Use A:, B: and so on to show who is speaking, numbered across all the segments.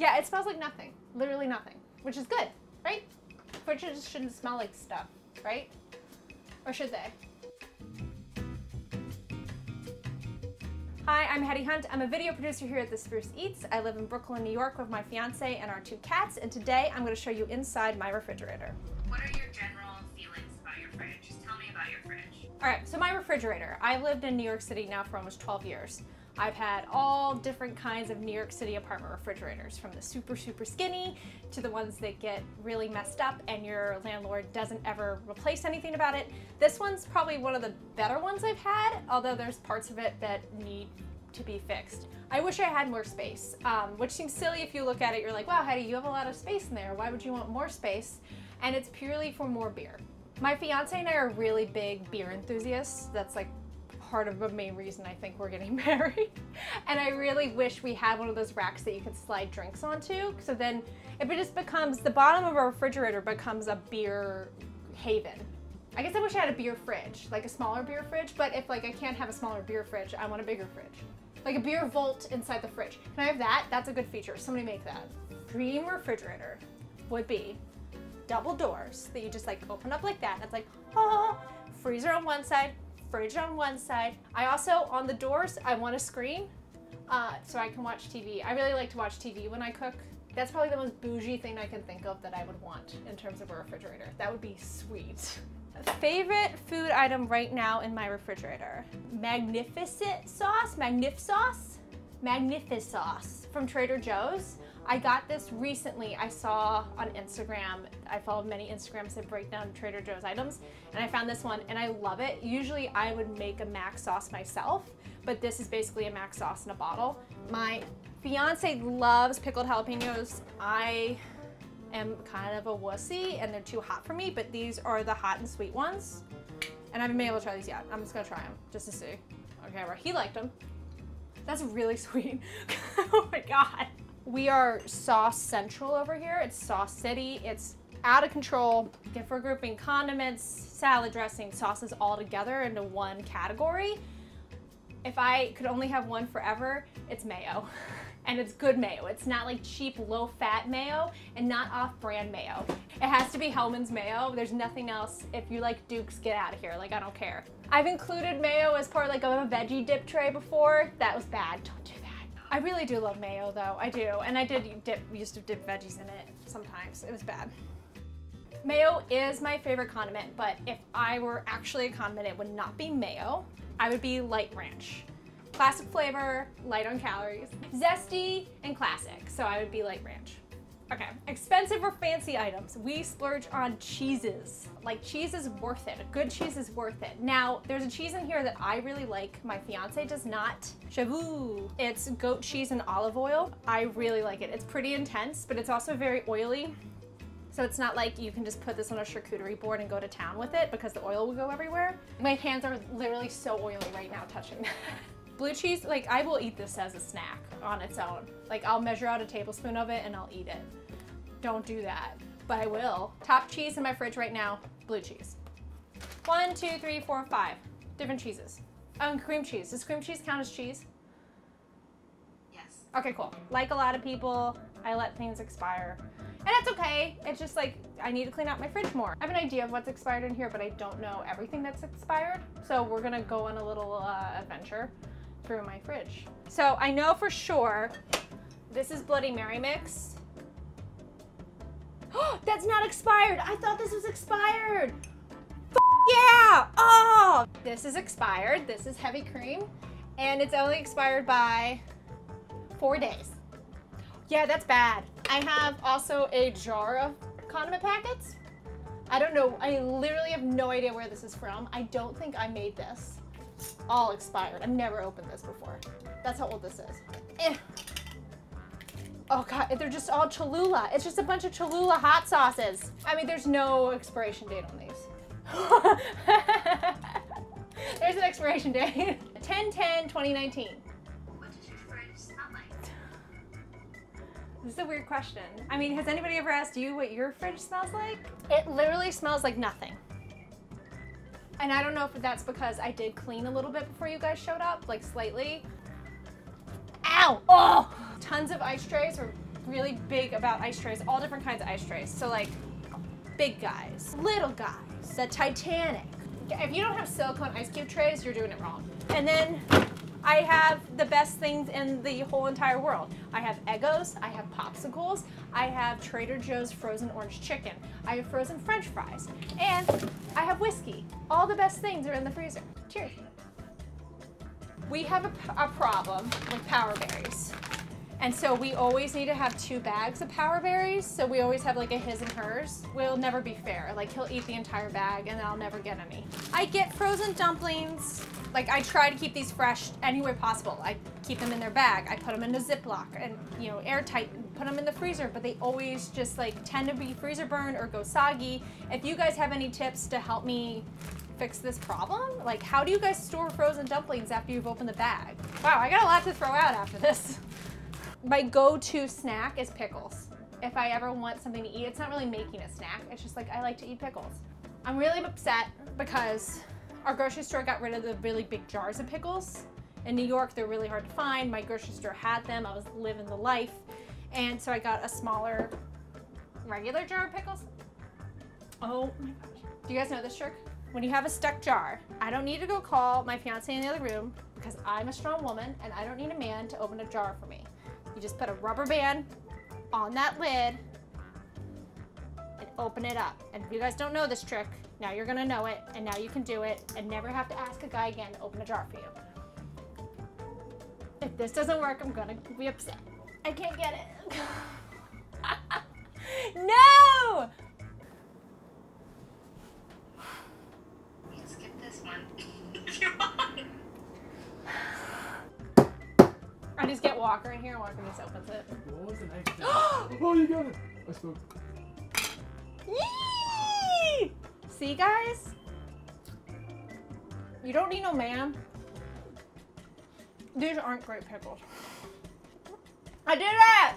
A: Yeah, it smells like nothing. Literally nothing. Which is good, right? Fridges shouldn't smell like stuff, right? Or should they? Hi, I'm Heddy Hunt. I'm a video producer here at The Spruce Eats. I live in Brooklyn, New York with my fiance and our two cats, and today I'm going to show you inside my refrigerator.
B: What are your general feelings about your fridge? Just tell me about your fridge.
A: All right, so my refrigerator. I've lived in New York City now for almost 12 years. I've had all different kinds of New York City apartment refrigerators, from the super, super skinny to the ones that get really messed up and your landlord doesn't ever replace anything about it. This one's probably one of the better ones I've had, although there's parts of it that need to be fixed. I wish I had more space, um, which seems silly if you look at it. You're like, wow, Heidi, you have a lot of space in there. Why would you want more space? And it's purely for more beer. My fiance and I are really big beer enthusiasts. That's like part of the main reason I think we're getting married. and I really wish we had one of those racks that you could slide drinks onto. So then if it just becomes, the bottom of our refrigerator becomes a beer haven. I guess I wish I had a beer fridge, like a smaller beer fridge, but if like I can't have a smaller beer fridge, I want a bigger fridge. Like a beer vault inside the fridge. Can I have that? That's a good feature. Somebody make that. Dream refrigerator would be double doors that you just like open up like that. It's like, oh, freezer on one side, fridge on one side. I also, on the doors, I want a screen uh, so I can watch TV. I really like to watch TV when I cook. That's probably the most bougie thing I can think of that I would want in terms of a refrigerator. That would be sweet. Favorite food item right now in my refrigerator? Magnificent sauce, Magnif sauce, Magnific sauce from Trader Joe's. I got this recently. I saw on Instagram, I follow many Instagrams that break down Trader Joe's items, and I found this one and I love it. Usually I would make a mac sauce myself, but this is basically a mac sauce in a bottle. My fiance loves pickled jalapenos. I am kind of a wussy and they're too hot for me, but these are the hot and sweet ones. And I haven't been able to try these yet. I'm just gonna try them just to see. Okay, well, he liked them. That's really sweet. oh my God. We are sauce central over here. It's sauce city. It's out of control. If we're grouping condiments, salad dressing, sauces all together into one category, if I could only have one forever, it's mayo. and it's good mayo. It's not like cheap, low-fat mayo and not off-brand mayo. It has to be Hellmann's mayo. There's nothing else. If you like Duke's, get out of here. Like, I don't care. I've included mayo as part like of a veggie dip tray before. That was bad. Don't do. I really do love mayo though. I do. And I did dip, used to dip veggies in it sometimes. It was bad. Mayo is my favorite condiment, but if I were actually a condiment, it would not be mayo. I would be light ranch. Classic flavor, light on calories. Zesty and classic, so I would be light ranch. Okay, expensive or fancy items. We splurge on cheeses. Like cheese is worth it. A good cheese is worth it. Now, there's a cheese in here that I really like. My fiance does not. Chevoo. It's goat cheese and olive oil. I really like it. It's pretty intense, but it's also very oily. So it's not like you can just put this on a charcuterie board and go to town with it because the oil will go everywhere. My hands are literally so oily right now touching that. Blue cheese, like I will eat this as a snack on its own. Like I'll measure out a tablespoon of it and I'll eat it. Don't do that, but I will. Top cheese in my fridge right now, blue cheese. One, two, three, four, five different cheeses. Oh, and cream cheese. Does cream cheese count as cheese?
B: Yes.
A: Okay, cool. Like a lot of people, I let things expire. And that's okay. It's just like, I need to clean out my fridge more. I have an idea of what's expired in here, but I don't know everything that's expired. So we're gonna go on a little uh, adventure through my fridge. So I know for sure this is Bloody Mary mix. That's not expired. I thought this was expired. F yeah. Oh, this is expired. This is heavy cream and it's only expired by four days. Yeah, that's bad. I have also a jar of condiment packets. I don't know. I literally have no idea where this is from. I don't think I made this all expired. I've never opened this before. That's how old this is. Eh. Oh god, they're just all Cholula. It's just a bunch of Cholula hot sauces. I mean, there's no expiration date on these. there's an expiration date. 10-10-2019.
B: What does your fridge smell like?
A: This is a weird question. I mean, has anybody ever asked you what your fridge smells like? It literally smells like nothing. And I don't know if that's because I did clean a little bit before you guys showed up, like slightly. Ow! Oh! Tons of ice trays are really big about ice trays, all different kinds of ice trays. So like big guys, little guys, the Titanic. If you don't have silicone ice cube trays, you're doing it wrong. And then I have the best things in the whole entire world. I have Eggos, I have popsicles, I have Trader Joe's frozen orange chicken, I have frozen french fries, and I have whiskey. All the best things are in the freezer. Cheers. We have a, a problem with power berries. And so we always need to have two bags of power berries. So we always have like a his and hers. We'll never be fair. Like he'll eat the entire bag and I'll never get any. I get frozen dumplings. Like I try to keep these fresh any way possible. I keep them in their bag. I put them in a Ziploc and you know airtight. Put them in the freezer, but they always just like tend to be freezer burned or go soggy. If you guys have any tips to help me fix this problem, like how do you guys store frozen dumplings after you've opened the bag? Wow, I got a lot to throw out after this. My go-to snack is pickles. If I ever want something to eat, it's not really making a snack. It's just like I like to eat pickles. I'm really upset because our grocery store got rid of the really big jars of pickles. In New York, they're really hard to find. My grocery store had them. I was living the life. And so I got a smaller regular jar of pickles. Oh my gosh. Do you guys know this trick? When you have a stuck jar, I don't need to go call my fiance in the other room because I'm a strong woman and I don't need a man to open a jar for me. You just put a rubber band on that lid and open it up. And if you guys don't know this trick, now you're gonna know it and now you can do it and never have to ask a guy again to open a jar for you. If this doesn't work, I'm gonna be upset. I can't get it. no!
B: You skip this one. if you want.
A: Just in here and Walker just opens it.
C: What was the next oh, you got it. I spoke.
A: Yee! See, guys? You don't need no man. These aren't great pickles. I did it!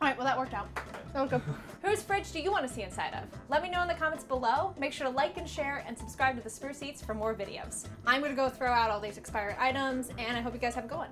A: Alright, well that worked out. That was good. Whose fridge do you want to see inside of? Let me know in the comments below. Make sure to like and share and subscribe to the Spruce Eats for more videos. I'm going to go throw out all these expired items and I hope you guys have a good one.